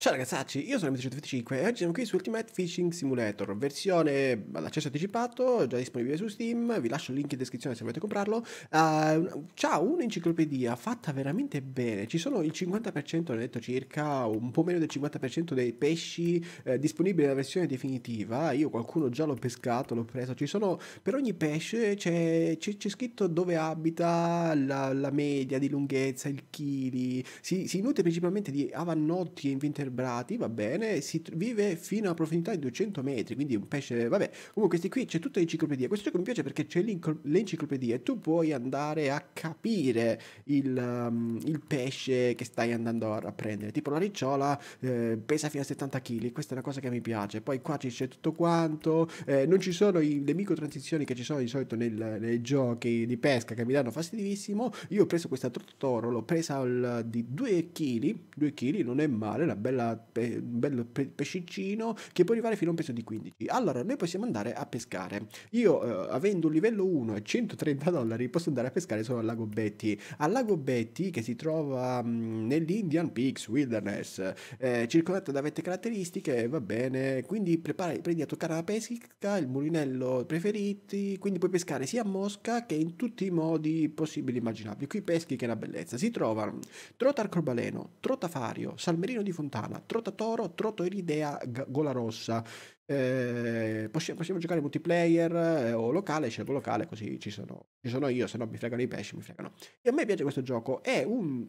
Ciao ragazzacci, io sono M125 e oggi siamo qui su Ultimate Fishing Simulator, versione all'accesso anticipato, già disponibile su Steam, vi lascio il link in descrizione se volete comprarlo. Uh, ciao, un'enciclopedia fatta veramente bene, ci sono il 50%, ho detto circa, un po' meno del 50% dei pesci eh, disponibili nella versione definitiva, io qualcuno già l'ho pescato, l'ho preso, ci sono, per ogni pesce c'è, scritto dove abita, la, la, media di lunghezza, il chili, si, si nutre principalmente di avannotti e invertebrati invertebrati, va bene, si vive fino a profondità di 200 metri, quindi un pesce, vabbè, comunque questi qui c'è tutta l'enciclopedia, questo gioco mi piace perché c'è l'enciclopedia e tu puoi andare a capire il, um, il, pesce che stai andando a prendere, tipo la ricciola eh, pesa fino a 70 kg, questa è una cosa che mi piace, poi qua c'è tutto quanto, eh, non ci sono i, le microtransizioni che ci sono di solito nel, nei giochi di pesca che mi danno fastidivissimo, io ho preso questa toro, l'ho presa al, di 2 kg, 2 kg non è male, una bella bella, pe, un bello pe, pesciccino che può arrivare fino a un peso di 15. Allora, noi possiamo andare a pescare. Io, eh, avendo un livello 1 e 130 dollari, posso andare a pescare solo al lago Betty. Al lago Betty, che si trova mh, mm, nell'Indian Peaks Wilderness, eh, circondato da vette caratteristiche, va bene. Quindi prepara, prendi a toccare la pesca, il mulinello preferiti, quindi puoi pescare sia a mosca che in tutti i modi possibili e immaginabili. Qui peschi che è una bellezza. Si trovano trota arcobaleno, trotafario, salmerino di fontana, Trota Trotatoro, Trotoiridea, Gola Rossa. Eh, possiamo, possiamo, giocare multiplayer eh, o locale, scelgo locale così ci sono, ci sono io, se no mi fregano i pesci, mi fregano. E a me piace questo gioco, è un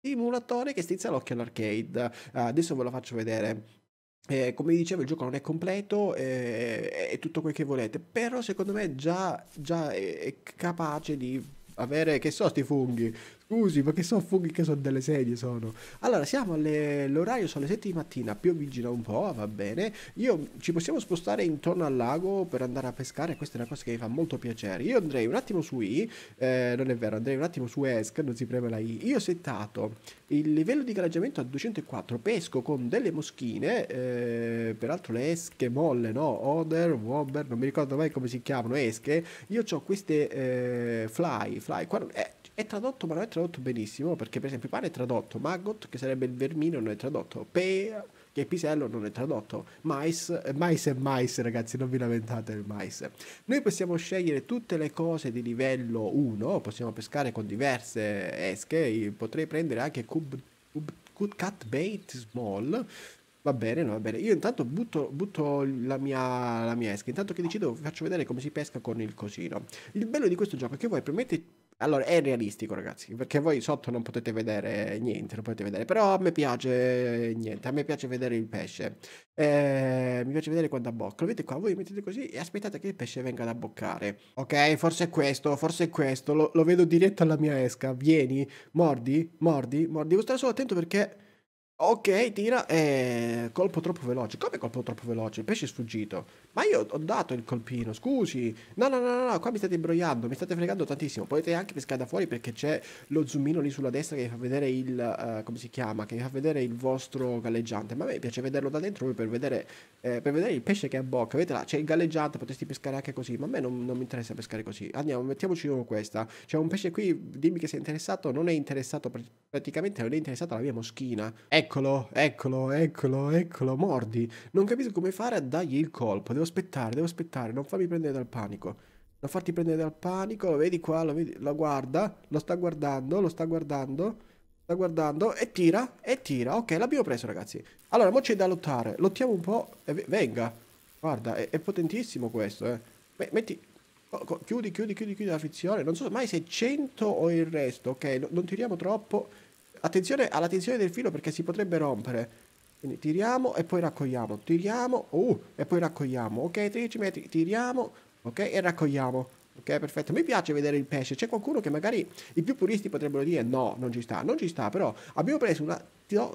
simulatore che strizza l'occhio all'arcade. Uh, adesso ve lo faccio vedere. Eh, come dicevo, il gioco non è completo, eh, è tutto quel che volete, però secondo me già, già è, è capace di avere, che so, sti funghi, Scusi, ma che sono funghi che sono delle sedie sono. Allora, siamo alle... l'orario sono le 7 di mattina, piovigina un po', va bene. Io ci possiamo spostare intorno al lago per andare a pescare, questa è una cosa che mi fa molto piacere. Io andrei un attimo su I, eh, non è vero, andrei un attimo su ESC, non si preme la I. Io ho settato il livello di galleggiamento a 204, pesco con delle moschine, eh, peraltro le esche molle, no? Oder, Wobber, non mi ricordo mai come si chiamano, esche. Io ho queste eh, fly, fly, qua, eh, è tradotto, ma non è tradotto benissimo, perché per esempio pane è tradotto, maggot, che sarebbe il vermino, non è tradotto, pe, che è pisello, non è tradotto, mais, mais è mais, ragazzi, non vi lamentate del mais. Noi possiamo scegliere tutte le cose di livello 1, possiamo pescare con diverse esche, potrei prendere anche cub, cub, cut bait small, Va bene, no, va bene. Io intanto butto, butto la, mia, la, mia, esca. Intanto che decido, vi faccio vedere come si pesca con il cosino. Il bello di questo gioco è che voi premete allora, è realistico, ragazzi, perché voi sotto non potete vedere niente, non potete vedere, però a me piace niente, a me piace vedere il pesce. Eh, mi piace vedere quando abbocca. Lo vedete qua, voi mettete così e aspettate che il pesce venga ad abboccare. Ok, forse è questo, forse è questo, lo, lo vedo diretto alla mia esca. Vieni, mordi, mordi, mordi. Devo stare solo attento perché Ok, tira. Eh, colpo troppo veloce. Come colpo troppo veloce? Il pesce è sfuggito. Ma io ho dato il colpino, scusi. No, no, no, no, no, qua mi state imbrogliando, mi state fregando tantissimo. Potete anche pescare da fuori perché c'è lo zoomino lì sulla destra che vi fa vedere il... Uh, come si chiama? Che vi fa vedere il vostro galleggiante. Ma a me piace vederlo da dentro per vedere, eh, per vedere il pesce che è a bocca. Vedete là, c'è il galleggiante, potresti pescare anche così. Ma a me non, non mi interessa pescare così. Andiamo, mettiamoci uno questa. C'è un pesce qui, dimmi che sei interessato. Non è interessato, praticamente non è interessato alla mia moschina. Eccolo, eccolo, eccolo, eccolo, mordi. Non capisco come fare a dargli il colpo. Devo aspettare, devo aspettare, non farmi prendere dal panico. Non farti prendere dal panico, lo vedi qua, lo, vedi, lo guarda, lo sta guardando, lo sta guardando, sta guardando e tira, e tira. Ok, l'abbiamo preso ragazzi. Allora, mo c'è da lottare, lottiamo un po' e venga. Guarda, è, è potentissimo questo, eh. Metti, oh, chiudi, chiudi, chiudi, chiudi la frizione. Non so mai se è 100 o il resto, ok? No, non tiriamo troppo. Attenzione alla tensione del filo perché si potrebbe rompere. Quindi tiriamo e poi raccogliamo, tiriamo, uh, e poi raccogliamo, ok, 13 metri, tiriamo, ok, e raccogliamo. Ok, perfetto. Mi piace vedere il pesce. C'è qualcuno che magari i più puristi potrebbero dire no, non ci sta. Non ci sta, però abbiamo preso una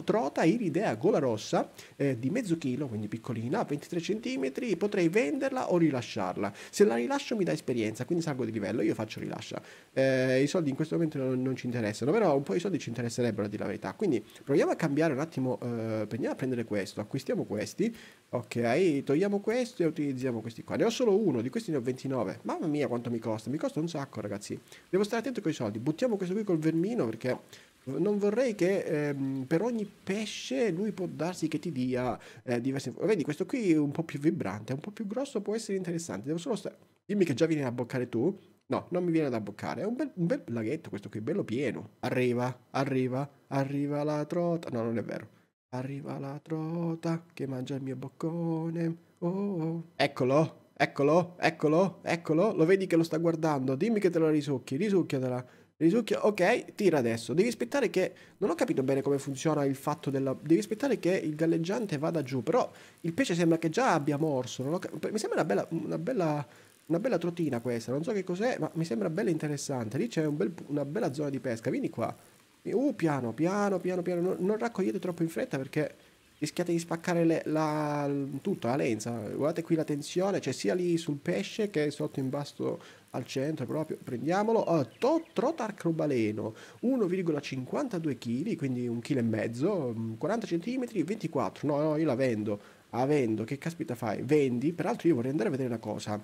trota iridea gola rossa eh, di mezzo chilo, quindi piccolina, 23 cm, potrei venderla o rilasciarla. Se la rilascio mi dà esperienza, quindi salgo di livello, io faccio rilascia. Eh, I soldi in questo momento non, non, ci interessano, però un po' i soldi ci interesserebbero a dire la verità. Quindi proviamo a cambiare un attimo, eh, prendiamo a prendere questo, acquistiamo questi, ok, togliamo questo e utilizziamo questi qua. Ne ho solo uno, di questi ne ho 29. Mamma mia quanto mi costa, mi costa un sacco ragazzi. Devo stare attento con i soldi. Buttiamo questo qui col vermino perché Non vorrei che ehm, per ogni pesce lui può darsi che ti dia eh, diverse... Vedi, questo qui è un po' più vibrante, un po' più grosso, può essere interessante. Devo solo stare... Dimmi che già viene a boccare tu. No, non mi viene da boccare. È un bel, un bel laghetto questo qui, bello pieno. Arriva, arriva, arriva la trota. No, non è vero. Arriva la trota che mangia il mio boccone. Oh, oh. Eccolo, eccolo, eccolo, eccolo. Lo vedi che lo sta guardando. Dimmi che te la risucchi, risucchiatela. Risucchia, ok, tira adesso. Devi aspettare che... Non ho capito bene come funziona il fatto della... Devi aspettare che il galleggiante vada giù, però il pesce sembra che già abbia morso. Cap... Mi sembra una bella, una bella, una bella trottina questa, non so che cos'è, ma mi sembra bella interessante. Lì c'è un bel, una bella zona di pesca, vieni qua. Uh, piano, piano, piano, piano. Non, non raccogliete troppo in fretta perché rischiate di spaccare le, la, tutta la lenza. Guardate qui la tensione, c'è sia lì sul pesce che sotto in basso al centro proprio. Prendiamolo. Oh, to, trotarcrobaleno, 1,52 kg, quindi un chilo e mezzo, 40 cm, 24. No, no, io la vendo. La vendo, che caspita fai? Vendi? Peraltro io vorrei andare a vedere una cosa.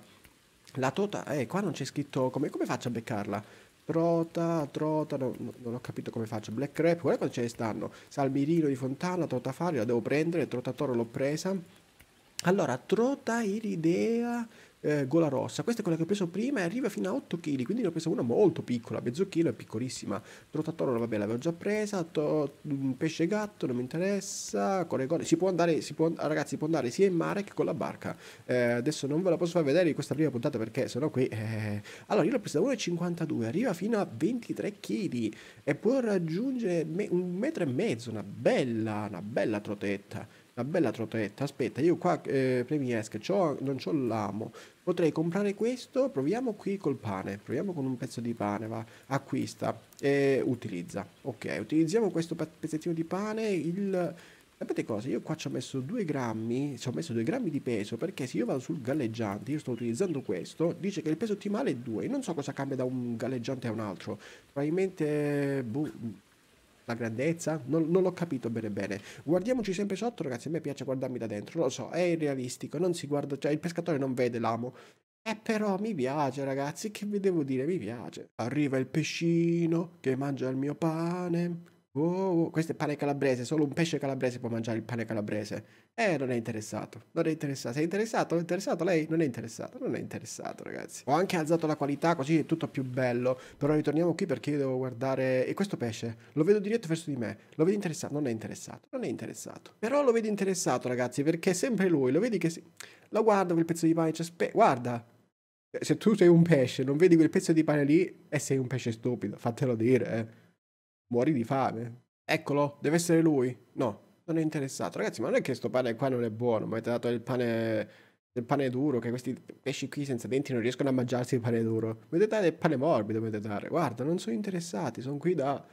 La tota, eh, qua non c'è scritto come, come faccio a beccarla? Trota, Trota, no, no, non ho capito come faccio. Black Crap, guarda quando ce ne stanno. Salmirino di Fontana, Trota Fari, la devo prendere. Trotatoro l'ho presa. Allora, Trota Iridea eh, gola rossa. Questa è quella che ho preso prima e arriva fino a 8 kg, quindi ne ho presa una molto piccola, mezzo chilo, è piccolissima. Trotatoro, vabbè, l'avevo già presa. To, pesce gatto, non mi interessa. Coregone, si può andare, si può, ragazzi, si può andare sia in mare che con la barca. Eh, adesso non ve la posso far vedere in questa prima puntata perché sennò qui... Eh... Allora, io l'ho presa da 1,52, arriva fino a 23 kg e può raggiungere me, un metro e mezzo, una bella, una bella trotetta una bella trotetta. Aspetta, io qua eh, premi esca, non ho l'amo. Potrei comprare questo, proviamo qui col pane, proviamo con un pezzo di pane, va, acquista e utilizza. Ok, utilizziamo questo pezzettino di pane, il... Sapete cosa? Io qua ci ho messo 2 grammi, ci ho messo 2 grammi di peso perché se io vado sul galleggiante, io sto utilizzando questo, dice che il peso ottimale è 2. Non so cosa cambia da un galleggiante a un altro. Probabilmente, boh, la grandezza? Non, non l'ho capito bene bene. Guardiamoci sempre sotto, ragazzi. A me piace guardarmi da dentro. Lo so, è irrealistico. Non si guarda, cioè il pescatore non vede l'amo. Eh, però mi piace, ragazzi. Che vi devo dire? Mi piace. Arriva il pescino che mangia il mio pane. Oh, questo è pane calabrese, solo un pesce calabrese può mangiare il pane calabrese. Eh, non è interessato, non è interessato. Sei interessato? È interessato lei? Non è interessato, non è interessato, ragazzi. Ho anche alzato la qualità, così è tutto più bello. Però ritorniamo qui perché io devo guardare... E questo pesce? Lo vedo diretto verso di me. Lo vedi interessato? Non è interessato, non è interessato. Però lo vedi interessato, ragazzi, perché è sempre lui. Lo vedi che si... Lo guarda quel pezzo di pane, cioè, spe... guarda. Se tu sei un pesce, non vedi quel pezzo di pane lì e sei un pesce stupido, fatelo dire, eh muori di fame. Eccolo, deve essere lui. No, non è interessato. Ragazzi, ma non è che sto pane qua non è buono, ma avete dato il pane, il pane duro, che questi pesci qui senza denti non riescono a mangiarsi il pane duro. Dovete dare il pane morbido, dovete dare. Guarda, non sono interessati, sono qui da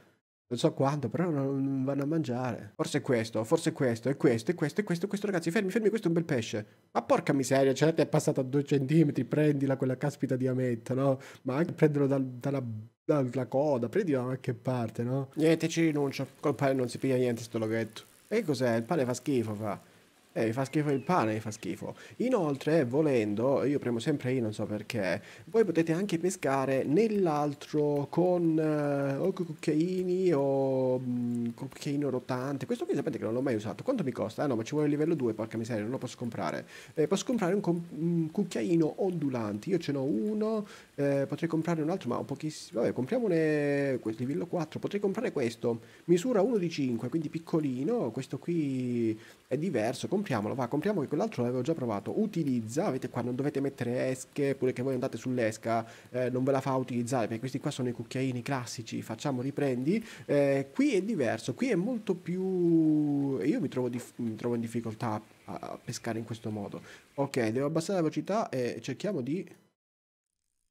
non so quanto, però non vanno a mangiare. Forse è questo, forse è questo, è questo, è questo, è questo, è questo, ragazzi. Fermi, fermi, questo è un bel pesce. Ma porca miseria, cioè è passato a due centimetri, prendila quella caspita di ametta, no? Ma anche prenderlo dal, dalla, dalla coda, prendila da qualche parte, no? Niente, ci rinuncio. Col pane non si piglia niente sto loghetto. E cos'è? Il pane fa schifo, fa. Eh, mi fa schifo il pane, mi fa schifo. Inoltre, volendo, io premo sempre I, non so perché, voi potete anche pescare nell'altro con eh, o cucchiaini o mh, cucchiaino rotante. Questo qui sapete che non l'ho mai usato. Quanto mi costa? Ah no, ma ci vuole livello 2, porca miseria, non lo posso comprare. Eh, posso comprare un, un, cucchiaino ondulante. Io ce n'ho uno, eh, potrei comprare un altro, ma ho pochissimo. Vabbè, compriamone questo livello 4. Potrei comprare questo. Misura 1 di 5, quindi piccolino. Questo qui è diverso. Compriamolo, va, compriamo che quell'altro l'avevo già provato. Utilizza, avete qua, non dovete mettere esche, pure che voi andate sull'esca, eh, non ve la fa utilizzare, perché questi qua sono i cucchiaini classici. Facciamo riprendi. Eh, qui è diverso, qui è molto più... Io mi trovo, mi trovo in difficoltà a, a pescare in questo modo. Ok, devo abbassare la velocità e cerchiamo di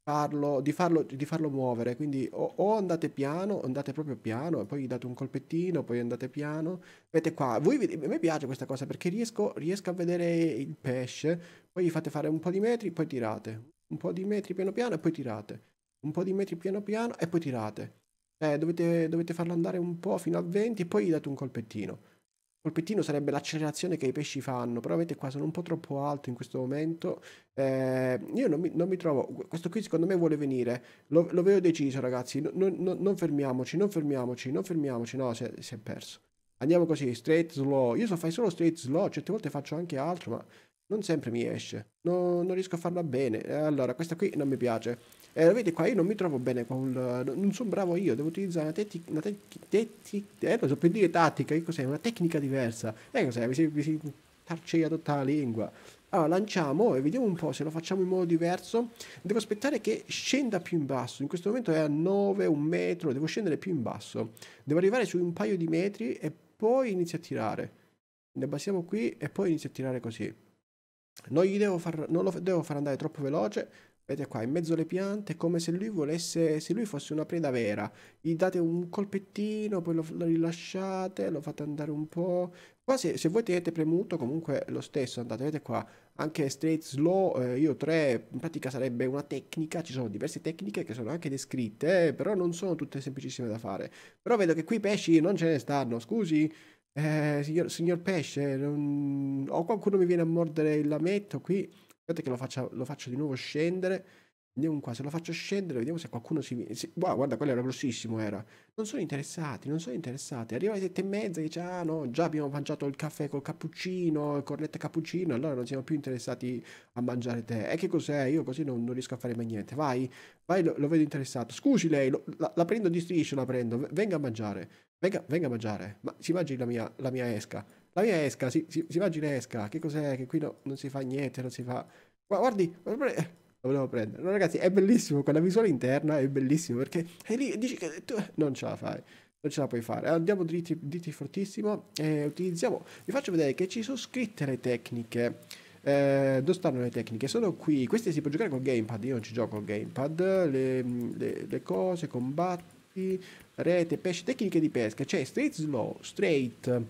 farlo, di, farlo, di farlo muovere. Quindi o, o, andate piano, andate proprio piano, e poi date un colpettino, poi andate piano. Vedete qua, voi, a me piace questa cosa perché riesco, riesco a vedere il pesce, poi gli fate fare un po' di metri, poi tirate. Un po' di metri piano piano e poi tirate. Un po' di metri piano piano e poi tirate. Eh, dovete, dovete farlo andare un po' fino a 20 e poi gli date un colpettino. Colpettino sarebbe l'accelerazione che i pesci fanno, però vedete qua sono un po' troppo alto in questo momento. Eh, io non mi, non mi, trovo, questo qui secondo me vuole venire, lo, lo vedo deciso ragazzi, no, no, non fermiamoci, non fermiamoci, non fermiamoci, no, si è, si è perso. Andiamo così, straight slow, io so fare solo straight slow, certe volte faccio anche altro, ma non sempre mi esce, no, non riesco a farla bene. Allora, questa qui non mi piace. Eh, vedi qua, io non mi trovo bene con... non sono bravo io, devo utilizzare una tecnica... Una tecnica eh, so per dire tattica, che cos'è? Una tecnica diversa. Eh, cos'è? Mi si, si tarcea tutta la lingua. Allora, lanciamo e vediamo un po' se lo facciamo in modo diverso. Devo aspettare che scenda più in basso. In questo momento è a 9, un metro, devo scendere più in basso. Devo arrivare su un paio di metri e poi inizio a tirare. Ne abbassiamo qui e poi inizio a tirare così. Non, far, non lo devo far andare troppo veloce Vedete qua, in mezzo alle piante, come se lui volesse, se lui fosse una preda vera. Gli date un colpettino, poi lo, lo rilasciate, lo fate andare un po'. Qua se, se, voi tenete premuto, comunque lo stesso, andate, vedete qua, anche straight slow, eh, io 3, in pratica sarebbe una tecnica, ci sono diverse tecniche che sono anche descritte, eh, però non sono tutte semplicissime da fare. Però vedo che qui i pesci non ce ne stanno, scusi, eh, signor, signor pesce, non... o qualcuno mi viene a mordere il lametto qui Aspetta che lo, faccia, lo faccio di nuovo scendere. Andiamo qua, se lo faccio scendere, vediamo se qualcuno si... si wow, guarda, quello era grossissimo, era. Non sono interessati, non sono interessati. Arriva alle sette e mezza e dice, ah no, già abbiamo mangiato il caffè col cappuccino, il cornetto cappuccino, allora non siamo più interessati a mangiare te. E che cos'è? Io così non, non riesco a fare mai niente. Vai, vai, lo, lo vedo interessato. Scusi lei, lo, la, la, prendo di striscio, la prendo. Venga a mangiare. Venga, venga a mangiare. Ma si mangi la mia, la mia esca. La mia esca, si, si, si mangi l'esca. Che cos'è? Che qui no, non si fa niente, non si fa... Guardi, lo volevo prendere. No, ragazzi, è bellissimo, quella visuale interna è bellissimo perché è lì dici che tu non ce la fai. Non ce la puoi fare. Andiamo dritti, dritti fortissimo e utilizziamo... Vi faccio vedere che ci sono scritte le tecniche. Eh, dove stanno le tecniche? Sono qui. Queste si può giocare col gamepad. Io non ci gioco col gamepad. Le, le, le cose, combatti, rete, pesce, tecniche di pesca. C'è straight slow, straight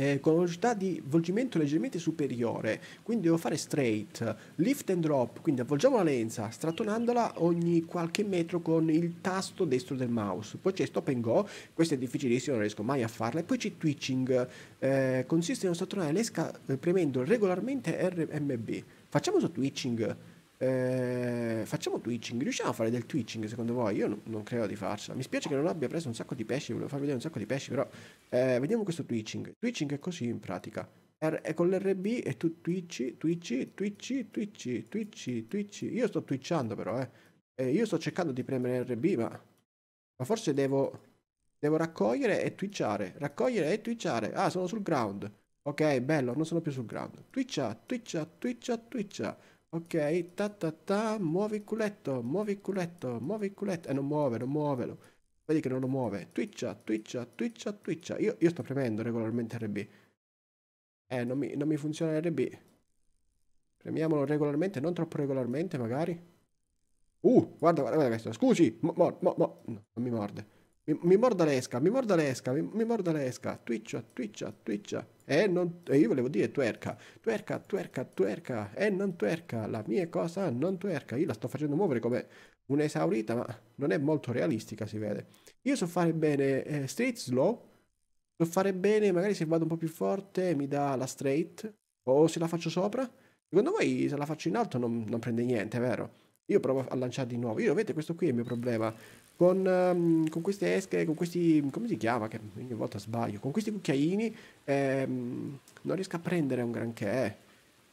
eh, con velocità di volgimento leggermente superiore, quindi devo fare straight, lift and drop, quindi avvolgiamo la lenza strattonandola ogni qualche metro con il tasto destro del mouse, poi c'è stop and go, questo è difficilissimo, non riesco mai a farla, e poi c'è twitching, eh, consiste nello strattonare l'esca eh, premendo regolarmente RMB, facciamo su twitching, eh, facciamo twitching, riusciamo a fare del twitching secondo voi? Io non, non, credo di farcela. Mi spiace che non abbia preso un sacco di pesci, volevo farvi vedere un sacco di pesci, però eh, vediamo questo twitching. Twitching è così in pratica. R- è con l'RB e tu twitchi, twitchi, twitchi, twitchi, twitchi, twitchi. Io sto twitchando però, eh. eh io sto cercando di premere RB, ma, ma forse devo, devo raccogliere e twitchare. Raccogliere e twitchare. Ah, sono sul ground. Ok, bello, non sono più sul ground. Twitcha, twitcha, twitcha, twitcha. Ok, ta ta ta, muovi il culetto, muovi il culetto, muovi il culetto. E eh, non muove, non muovelo. Vedi che non lo muove. Twitcha, twitcha, twitcha, twitcha. Io, io sto premendo regolarmente RB. Eh, non mi, non mi funziona RB. Premiamolo regolarmente, non troppo regolarmente magari. Uh, guarda, guarda, guarda questo. Scusi, mo, mo, mo. No, non mi morde. Mi, morda l'esca, mi morda l'esca, mi, morda l'esca. Twitcha, twitcha, twitcha. E, non, e io volevo dire tuerca. Tuerca, tuerca, tuerca. E non tuerca. La mia cosa non tuerca. Io la sto facendo muovere come un'esaurita, ma non è molto realistica, si vede. Io so fare bene eh, straight slow. So fare bene, magari se vado un po' più forte mi dà la straight. O se la faccio sopra. Secondo voi se la faccio in alto non, non prende niente, vero? Io provo a lanciare di nuovo. Io, vedete, questo qui è il mio problema con, um, con, queste esche, con questi, come si chiama, che ogni volta sbaglio, con questi cucchiaini ehm, non riesco a prendere un granché. Eh.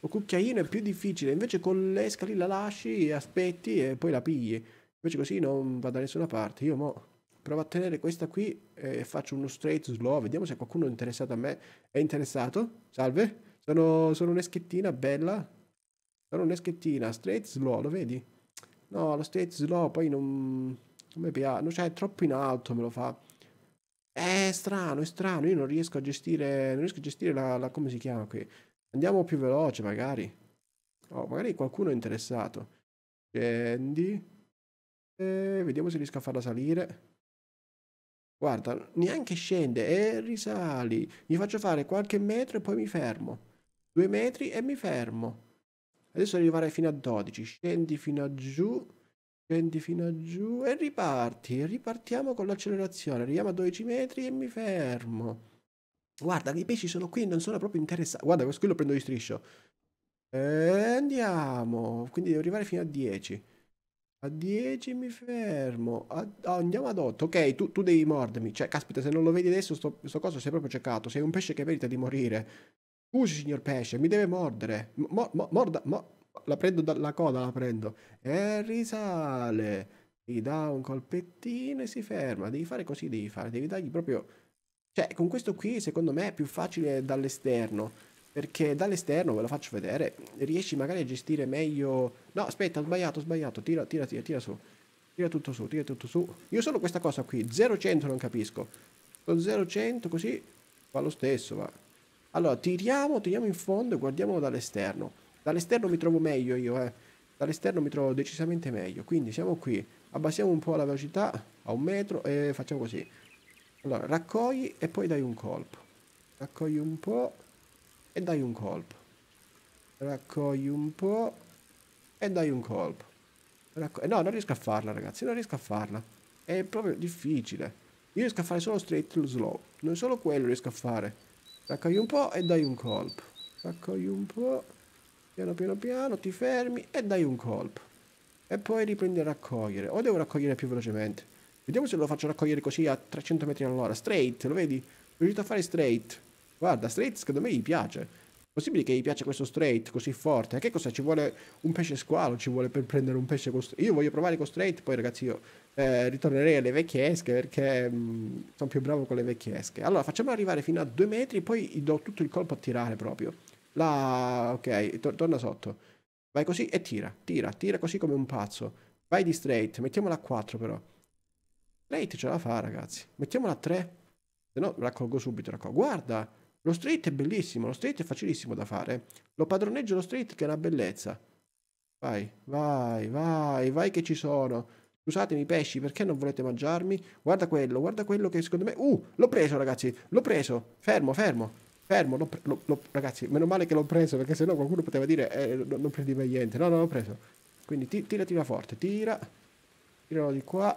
Un cucchiaino è più difficile, invece con l'esca lì la lasci, aspetti e poi la pigli. Invece così non va da nessuna parte. Io mo provo a tenere questa qui e faccio uno straight slow, vediamo se qualcuno è interessato a me. È interessato? Salve? Sono, sono un'eschettina bella. Sono un'eschettina, straight slow, lo vedi? No, lo straight slow poi non non mi piace, cioè è troppo in alto me lo fa. È strano, è strano, io non riesco a gestire, non riesco a gestire la, la come si chiama qui. Andiamo più veloce magari. Oh, magari qualcuno è interessato. Scendi. E vediamo se riesco a farla salire. Guarda, neanche scende e risali. Gli faccio fare qualche metro e poi mi fermo. Due metri e mi fermo. Adesso arrivare fino a 12. Scendi fino a giù. Scendi fino a giù e riparti. Ripartiamo con l'accelerazione. Arriviamo a 12 metri e mi fermo. Guarda, i pesci sono qui, non sono proprio interessati. Guarda, questo qui lo prendo di striscio. E andiamo. Quindi devo arrivare fino a 10. A 10 mi fermo. A- andiamo ad 8. Ok, tu, tu devi mordermi. Cioè, caspita, se non lo vedi adesso, sto, sto coso sei proprio ceccato. Sei un pesce che merita di morire. Scusi, signor pesce, mi deve mordere. Mo- mo- morda, mo- la prendo dalla coda, la prendo. E risale. Gli dà un colpettino e si ferma. Devi fare così, devi fare. Devi dargli proprio... Cioè, con questo qui, secondo me, è più facile dall'esterno. Perché dall'esterno, ve lo faccio vedere, riesci magari a gestire meglio... No, aspetta, ho sbagliato, ho sbagliato. Tira, tira, tira, tira su. Tira tutto su, tira tutto su. Io solo questa cosa qui, 0-100 non capisco. Lo 0-100 così fa lo stesso, va. Allora, tiriamo, tiriamo in fondo e guardiamolo dall'esterno. Dall'esterno mi trovo meglio io, eh. Dall'esterno mi trovo decisamente meglio. Quindi siamo qui, abbassiamo un po' la velocità a un metro e facciamo così. Allora, raccogli e poi dai un colpo. Raccogli un po' e dai un colpo. Raccogli un po' e dai un colpo. Racco- no, non riesco a farla, ragazzi, non riesco a farla. È proprio difficile. Io riesco a fare solo straight slow. Non solo quello riesco a fare. Raccogli un po' e dai un colpo. Raccogli un po', piano piano piano, ti fermi e dai un colpo. E poi riprendi a raccogliere. O devo raccogliere più velocemente? Vediamo se lo faccio raccogliere così a 300 metri all'ora. Straight, lo vedi? Riuscito a fare straight. Guarda, straight secondo me gli piace. Possibile che gli piace questo straight così forte? Che cosa? Ci vuole un pesce squalo, ci vuole per prendere un pesce con straight. Io voglio provare con straight, poi ragazzi io eh, ritornerei alle vecchie esche perché mh, sono più bravo con le vecchie esche. Allora facciamo arrivare fino a due metri, poi gli do tutto il colpo a tirare proprio. Là, ok, to- torna sotto. Vai così e tira, tira, tira così come un pazzo. Vai di straight, mettiamola a 4 però. Straight ce la fa ragazzi. Mettiamola a 3. Se no raccolgo subito, raccolgo. Guarda, lo straight è bellissimo, lo straight è facilissimo da fare. Lo padroneggio lo straight che è una bellezza. Vai, vai, vai, vai che ci sono. Scusatemi pesci, perché non volete mangiarmi? Guarda quello, guarda quello che secondo me... Uh, l'ho preso ragazzi, l'ho preso. Fermo, fermo, fermo. L'ho l'ho- l'ho- ragazzi, meno male che l'ho preso perché sennò qualcuno poteva dire eh, no- non prendi mai niente. No, no, l'ho preso. Quindi ti- tira, tira forte, tira. Tiralo di qua.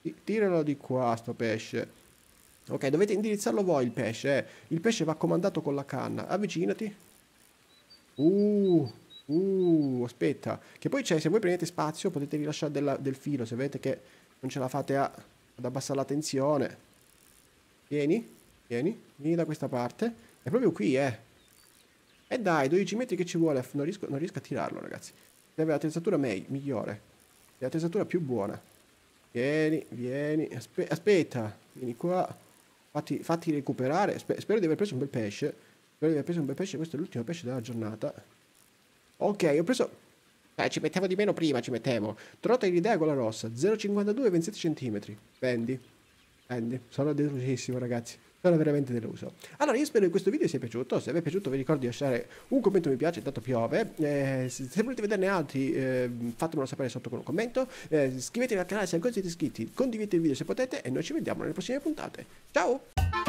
ti- Tiralo di qua, sto pesce. Ok, dovete indirizzarlo voi il pesce. eh. Il pesce va comandato con la canna. Avvicinati. Uh, uh, aspetta. Che poi c'è, se voi prendete spazio potete rilasciare della- del filo, se vedete che non ce la fate a- ad abbassare la tensione. Vieni, vieni, vieni da questa parte. È proprio qui, eh. E dai, 12 metri che ci vuole. Non riesco, non riesco a tirarlo, ragazzi. Deve l'attrezzatura me- migliore. L'attrezzatura più buona. Vieni, vieni. Aspe- aspetta, vieni qua. Fatti, fatti recuperare. Spe- spero di aver preso un bel pesce. Spero di aver preso un bel pesce. Questo è l'ultimo pesce della giornata. Ok, ho preso... Eh, ci mettevo di meno prima, ci mettevo. Trota l'idea con la rossa. 0,52 27 cm. Vendi. Vendi. Sono delusissimo, ragazzi. Sono veramente deluso. Allora, io spero che questo video sia piaciuto. Se vi è piaciuto, vi ricordo di lasciare un commento mi piace, intanto piove. Eh, se, se volete vederne altri, eh, fatemelo sapere sotto con un commento. Eh, iscrivetevi al canale se ancora siete iscritti. Condividete il video se potete. E noi ci vediamo nelle prossime puntate. Ciao!